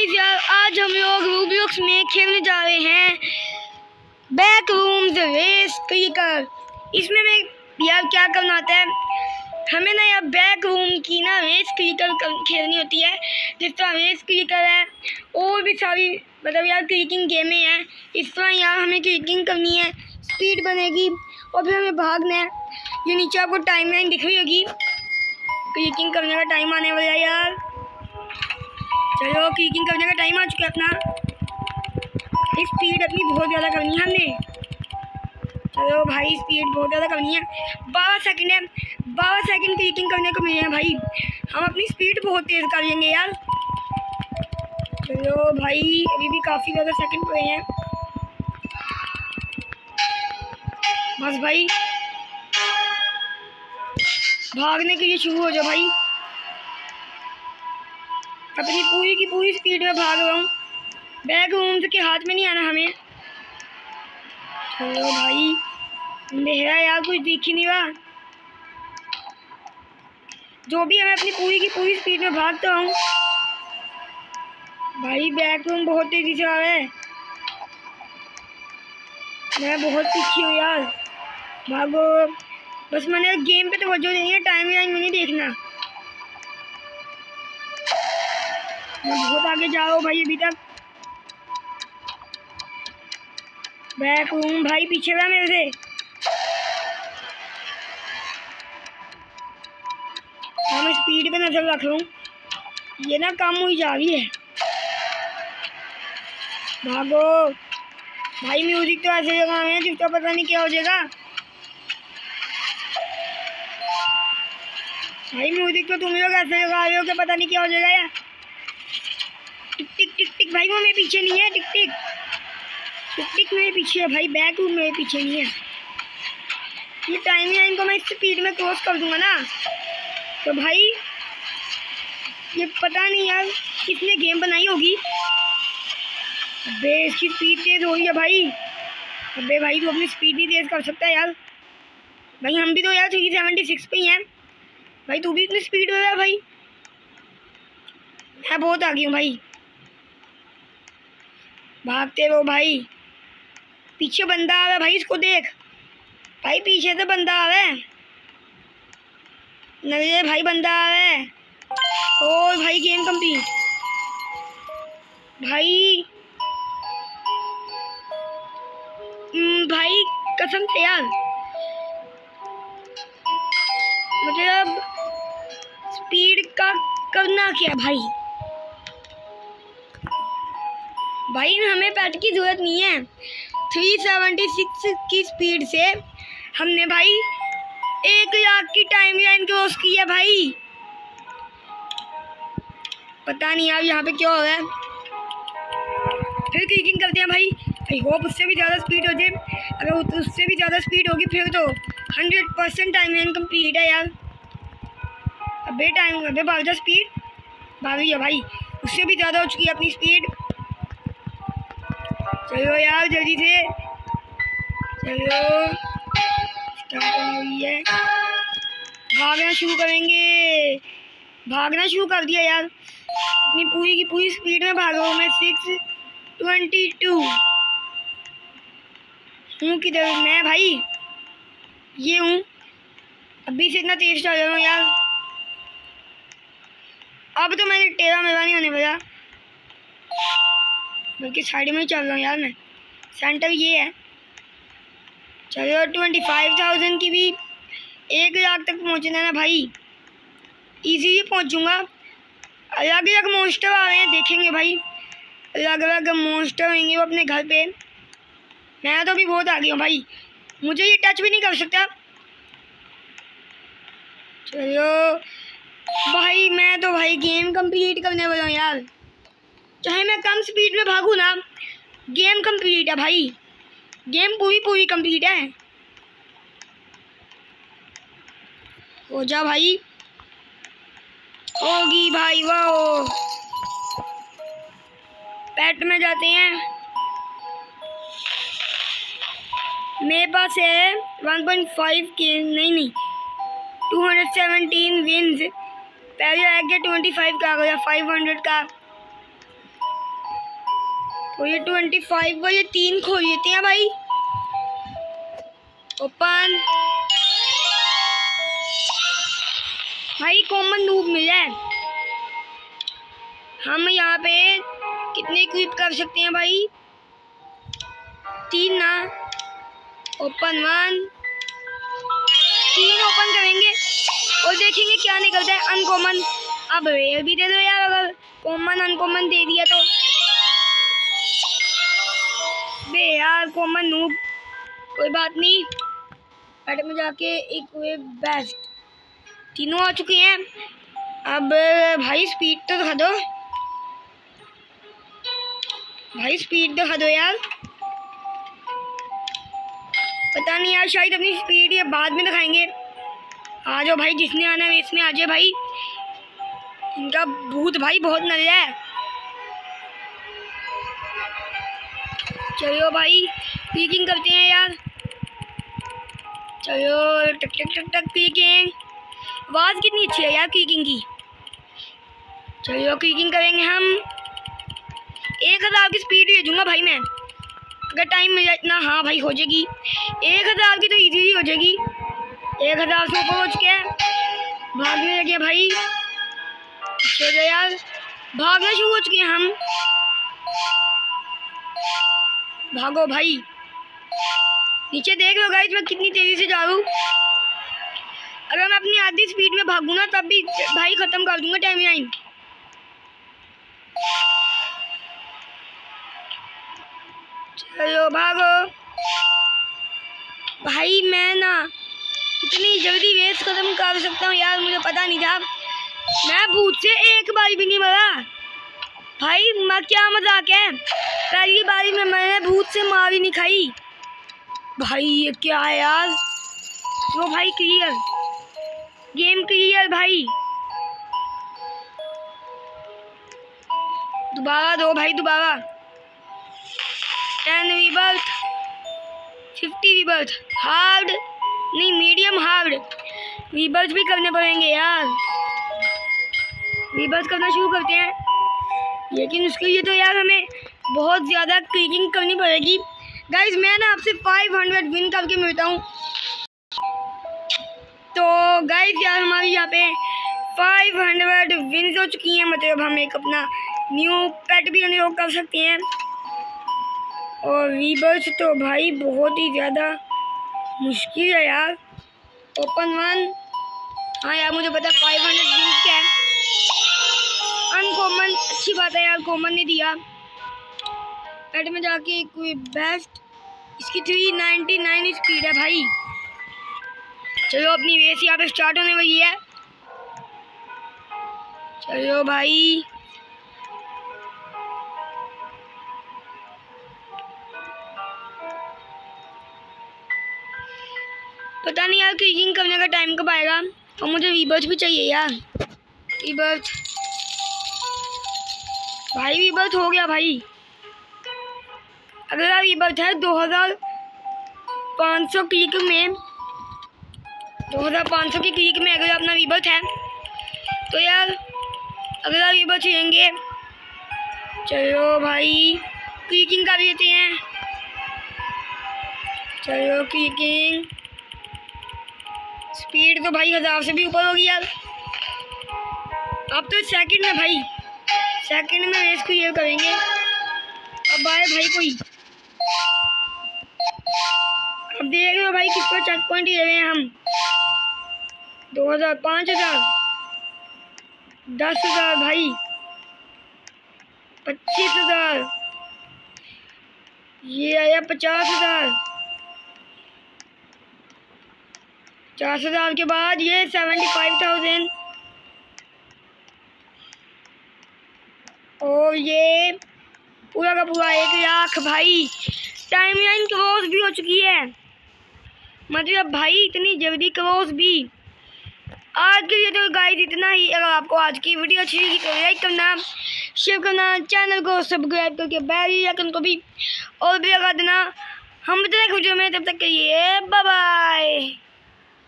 Guys यार, आज हम लोग रूबलॉक्स में खेलने जा रहे हैं। बैक रूम्स रेस क्रिकर इसमें मैं, यार, क्या करना आता है? हमें ना यार बैक रूम की ना रेस क्रिकर खेलनी होती है। जिस तरह रेस क्रिकर है, और भी सारी मतलब यार क्रिकिंग गेमें हैं। इस तरह यार, हमें क्रिकिंग करनी है। स्पीड बनेगी, और फिर हमें भागना है। ये नीचे आपको टाइम लाइन दिख रही होगी। क्रिकिंग करने का टाइम आने वाला है यार। चलो क्लिकिंग करने का टाइम आ चुका है अपना। स्पीड अपनी बहुत ज़्यादा करनी है हमने। चलो भाई स्पीड बहुत ज़्यादा करनी है। बारह सेकंड है। बारह सेकंड क्लिकिंग करने को मिले हैं भाई। हम अपनी स्पीड बहुत तेज़ कर लेंगे यार। चलो भाई, अभी भी काफ़ी ज़्यादा सेकंड हुए हैं। बस भाई। भागने के लिए शुरू हो जाओ भाई। अपनी पूरी की पूरी स्पीड में भाग रहा हूँ। बैग रूम के हाथ में नहीं आना हमें। चलो भाई अंधेरा यार, कुछ दिख ही नहीं रहा। जो भी हमें अपनी पूरी की पूरी स्पीड में भागता हूँ। भाई बैक रूम बहुत तेज़ी से आ रहा है। मैं बहुत पीछे हूँ यार। भागो। बस मैंने गेम पे तो वजह नहीं है टाइम लाइन में नहीं देखना। बहुत आगे जाओ भाई अभी तक। बैक रूम भाई पीछे रहा मेरे से? हाँ मैं स्पीड पे नज़र रख लूँ। ये ना कम हुई जा रही है। भागो। भाई म्यूज़िक तो ऐसे जगह में जिसका पता नहीं क्या हो जाएगा। भाई म्यूज़िक तो तुम लोग ऐसे जगह आए हो कि पता नहीं क्या हो जाएगा यार। टिक टिक टिक टिक भाई वो मेरे पीछे नहीं है टिक टिक टिक टिक मेरे पीछे है भाई, बैक रूम मेरे पीछे नहीं है। ये टाइम लाइन को मैं स्पीड में क्रॉस कर दूँगा ना। तो भाई, ये पता नहीं यार किसने गेम बनाई होगी। अबे, इसकी स्पीड तेज हो रही है भाई। अबे भाई, तू अपनी स्पीड भी तेज कर सकता है यार। भाई, हम भी तो यार थ्री सेवेंटी सिक्स पे ही हैं। भाई, तू भी इतनी स्पीड में है भाई। मैं बहुत आ गई हूँ भाई। भागते रहो भाई। पीछे बंदा आवे भाई, इसको देख। भाई, पीछे से बंदा आवे। है नरे भाई बंदा आवे। ओ भाई गेम कंप्लीट भाई। भाई, कसम से यार। मतलब स्पीड का करना क्या भाई? भाई, हमें पैट की ज़रूरत नहीं है। थ्री सेवेंटी सिक्स की स्पीड से हमने भाई एक लाख की टाइम लाइन क्रॉस की है भाई। पता नहीं यार यहाँ पे क्या हो रहा है। फिर क्लिकिंग करते हैं भाई। आई होप उससे भी ज़्यादा स्पीड हो। जाए अगर उससे भी ज़्यादा स्पीड होगी फिर तो hundred percent time line complete है यार। अबे टाइम अबे भाग स्पीड भाग है भाई, उससे भी ज़्यादा हो चुकी है अपनी स्पीड चलो यार जल्दी से। चलो भागना शुरू करेंगे। भागना शुरू कर दिया यार। अपनी पूरी की पूरी स्पीड में भाग हूँ मैं सिक्स ट्वेंटी टू हूँ किधर? मैं भाई, ये हूँ। अभी से इतना तेज चल रहा हूँ यार। अब तो मैंने टेरा मेरा नहीं होने वाला। बल्कि साइड में चल रहा हूँ यार मैं। सेंटर ये है। चलो ट्वेंटी फाइव थाउज़ेंड की भी एक लाख तक पहुँचना है ना भाई। इजीली पहुँचूँगा। अलग अलग मोस्टर आ रहे हैं, देखेंगे भाई। अलग अलग मोस्टर होंगे वो अपने घर पे। मैं तो भी बहुत आ गई हूँ भाई। मुझे ये टच भी नहीं कर सकता। चलो, भाई, मैं तो भाई गेम कंप्लीट करने वाला हूँ यार। चाहे मैं कम स्पीड में भागूँ ना गेम कंप्लीट है भाई। गेम पूरी पूरी कंप्लीट है। हो जा भाई। होगी भाई वो। पेट में जाते हैं। मेरे पास है वन पॉइंट फाइव के नहीं नहीं। टू हंड्रेड सेवनटीन विन्स पहले आ गया ट्वेंटी फाइव का आ गया फाइव हंड्रेड का। और ये ट्वेंटी फाइव वाले तीन खोल लेते हैं भाई। ओपन। भाई कॉमन नूब मिला है। हम यहाँ पे कितने क्विप कर सकते हैं भाई? तीन ना। ओपन वन तीन ओपन करेंगे और देखेंगे क्या निकलता है। अनकॉमन अब रेयर भी दे दो यार, अगर कॉमन अनकॉमन दे दिया तो। यार कॉमन नूब कोई बात नहीं। बैठ में जाके एक वे बेस्ट तीनों आ चुके हैं। अब, भाई स्पीड तो दिखा दो। भाई स्पीड दिखा दो यार। पता नहीं यार, शायद अपनी स्पीड ये बाद में दिखाएँगे। आ जाओ भाई, जिसने आना है, इसमें आ जाए भाई। इनका भूत भाई बहुत नज़र है। चलो भाई पीकिंग करते हैं यार। चलो, टक टक टक टक पीकिंग आवाज़ कितनी अच्छी है यार क्विकिंग की। चलो क्विकिंग करेंगे हम। एक हज़ार की स्पीड भेजूँगा भाई मैं। अगर टाइम मिल इतना हाँ भाई, हो जाएगी। एक हज़ार की तो इजीली हो जाएगी। एक हज़ार से पहुँच के भागने लगे भाई। चलो यार, भागना शुरू हो चुके हैं हम। भागो भाई। नीचे देख लो गाइस मैं कितनी तेज़ी से जा रहा हूँ। अगर मैं अपनी आधी स्पीड में भागू ना, तब भी भाई ख़त्म कर दूँगा टाइम लाइन चलो भागो। भाई, मैं ना इतनी जल्दी रेस ख़त्म कर सकता हूँ यार, मुझे पता नहीं था। मैं भूत से एक बार भी नहीं मरा। भाई, मैं क्या मज़ाक है? पहली बारी में मैंने भूत से मार नहीं खाई। भाई, ये क्या है यार? वो भाई क्लियर गेम क्लियर भाई। दोबारा दो भाई, दोबारा। Ten rebirth fifty rebirth hard नहीं मीडियम हार्ड रिबर्थ भी करने पड़ेंगे यार। रिबर्थ करना शुरू करते हैं। लेकिन उसके लिए तो यार हमें बहुत ज़्यादा क्लिकिंग करनी पड़ेगी। गाइज़ मैं ना आपसे 500 विन करके मिलता हूँ। तो गाइज़ यार हमारी यहाँ पे 500 विन्स हो चुकी हैं। मतलब हम एक अपना न्यू पेट भी अनलॉक कर सकते हैं। और रीबर्स तो भाई बहुत ही ज़्यादा मुश्किल है यार। ओपन वन हाँ यार, मुझे पता फाइव हंड्रेड विन्स क्या है। अनकॉमन अच्छी बात है यार कॉमन ने दिया। पेट में जाके कोई बेस्ट इसकी थ्री नाइन्टी नाइन स्पीड है भाई। चलो, अपनी रेस यहाँ पे स्टार्ट होने वाली है। चलो भाई। पता नहीं यार क्रिकिंग करने का टाइम कब आएगा? और मुझे वीबर्थ भी चाहिए यार। वीबर्थ भाई वीबर्थ हो गया भाई। अगला वीबर्थ है दो हज़ार पाँच सौ क्लिक में। दो हज़ार पाँच सौ की क्लिक में अगर अपना वीबर्थ है। तो यार, अगला वीबर्थ लेंगे। चलो भाई क्लिकिंग कर लेते हैं। चलो क्लिकिंग स्पीड तो भाई हज़ार से भी ऊपर होगी यार। अब तो सेकंड में भाई। सेकंड में रेस क्लियर करेंगे। अब आए भाई कोई। अब देख लो भाई कितना चेक पॉइंट ले रहे हैं हम। दो हज़ार पाँच हज़ार। दस हज़ार भाई। पच्चीस हज़ार। ये आया पचास हज़ार। पचास हज़ार के बाद ये सेवेंटी फाइव थाउज़ेंड और ये पूरा का पूरा एक लाख भाई। टाइम लाइन क्रॉस भी हो चुकी है। मतलब भाई इतनी जल्दी क्रॉस भी। आज के लिए तो गाइस इतना ही। अगर आपको आज की वीडियो अच्छी लगी तो लाइक करना शेयर करना चैनल को सब्सक्राइब करके बेल आइकन को भी और भी लगा देना। हम बताए वीडियो में। तब तक के लिए बाय बाय